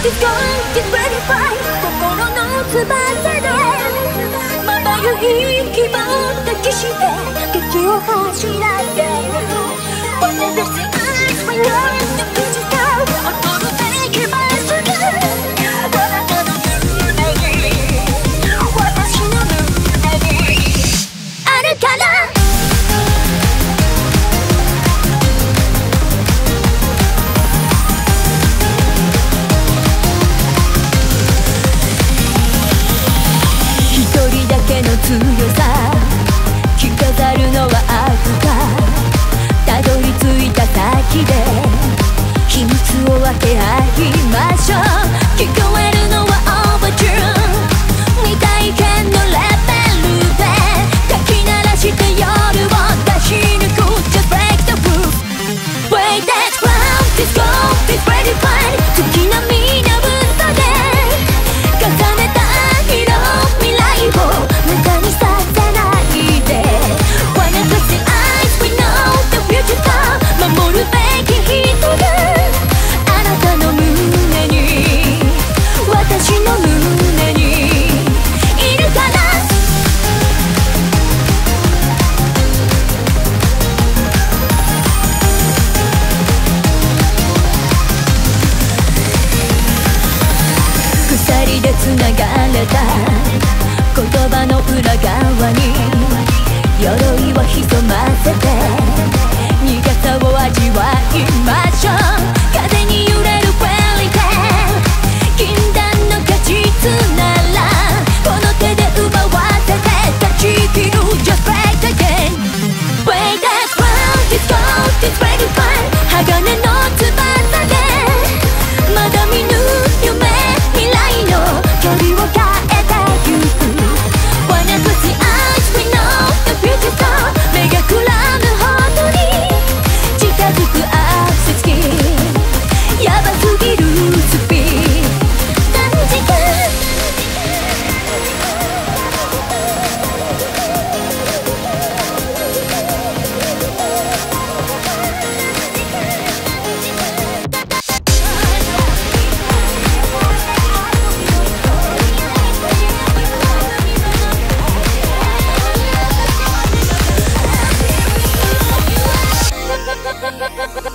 She's going to ready fight 心の翼でまばゆい希望を抱きして敵を走らせ What is this eyes when you're in the の裏側に鎧を潜ませて苦さを味わいましょう。Kan.